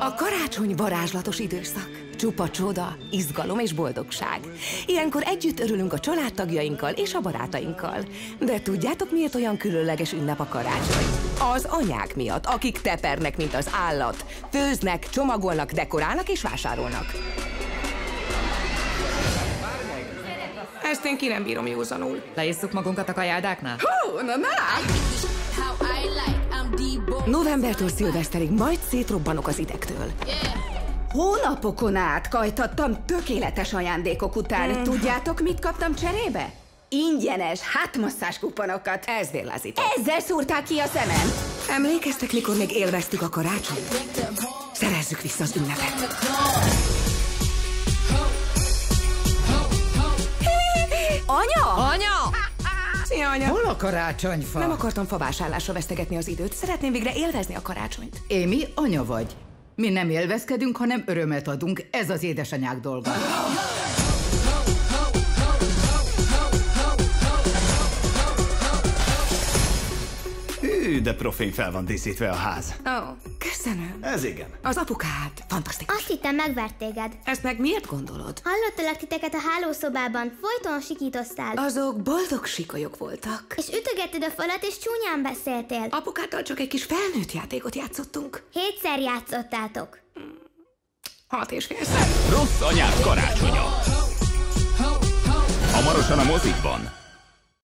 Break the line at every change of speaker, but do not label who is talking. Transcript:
A karácsony varázslatos időszak. Csupa csoda, izgalom és boldogság. Ilyenkor együtt örülünk a családtagjainkkal és a barátainkkal. De tudjátok, miért olyan különleges ünnep a karácsony? Az anyák miatt, akik tepernek, mint az állat. Főznek, csomagolnak, dekorálnak és vásárolnak. Ezt én ki nem bírom józanul.
Leisszuk magunkat a kajádáknál?
Hú, na na! Novembertől szilveszterig majd szétrobbanok az idegtől.
Hónapokon át kajtattam tökéletes ajándékok után.
Mm.
Tudjátok, mit kaptam cserébe? Ingyenes hátmasszás kuponokat.
Ez vérlázító.
Ezzel szúrták ki a szemem.
Emlékeztek, mikor még élveztük a karácsonyt? Szerezzük vissza az ünnepet.
Anya!
Hol a karácsonyfa?
Nem akartam favásárlásra vesztegetni az időt. Szeretném végre élvezni a karácsonyt.
Émi, anya vagy. Mi nem élvezkedünk, hanem örömet adunk. Ez az édesanyák dolga.
Hű, de profén fel van díszítve a ház.
Ó, oh, köszönöm.
Ez igen.
Az apukád. Fantasztikus.
Azt hittem, megvert téged.
Ezt meg miért gondolod?
Hallottalak titeket a hálószobában, folyton sikítoztál.
Azok boldog sikolyok voltak.
És ütögetted a falat, és csúnyán beszéltél.
Apukáddal csak egy kis felnőtt játékot játszottunk.
Hétszer játszottátok.
Hat és félszer.
Rossz anyák karácsonya. Hamarosan a mozikban.